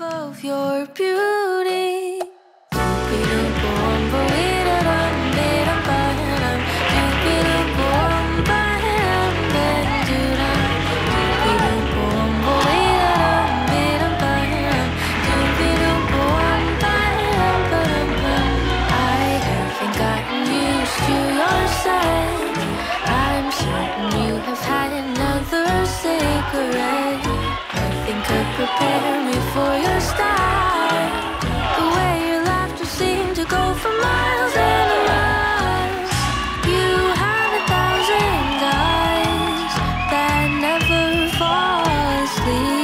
of your beauty. prepare me for your style. The way your laughter to go for miles and miles. You have a thousand eyes that never fall asleep.